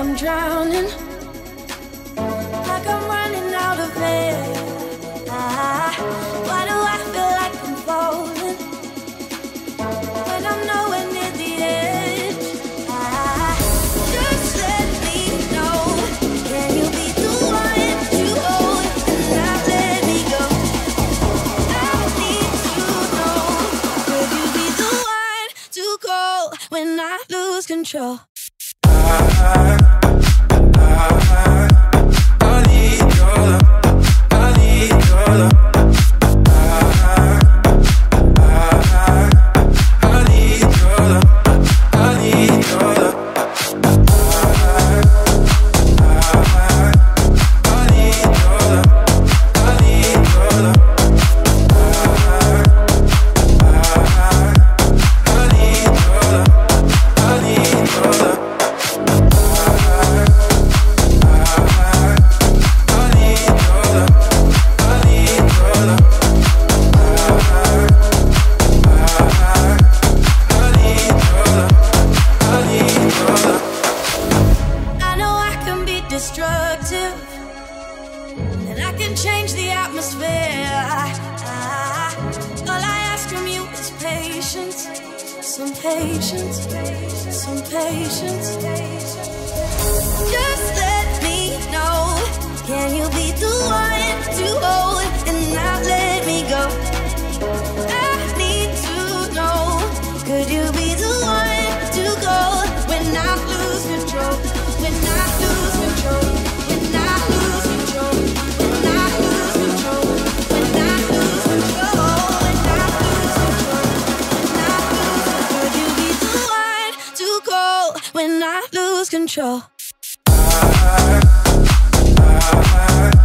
I'm drowning, like I'm running out of air. Ah, why do I feel like I'm falling when I'm nowhere near the edge? Ah, just let me know. Can you be the one to hold and not let me go? I need to know. could you be the one to call when I lose control? I, can change the atmosphere. All I ask from you is patience, some patience, some patience. Yeah. when I lose control. I, I, I,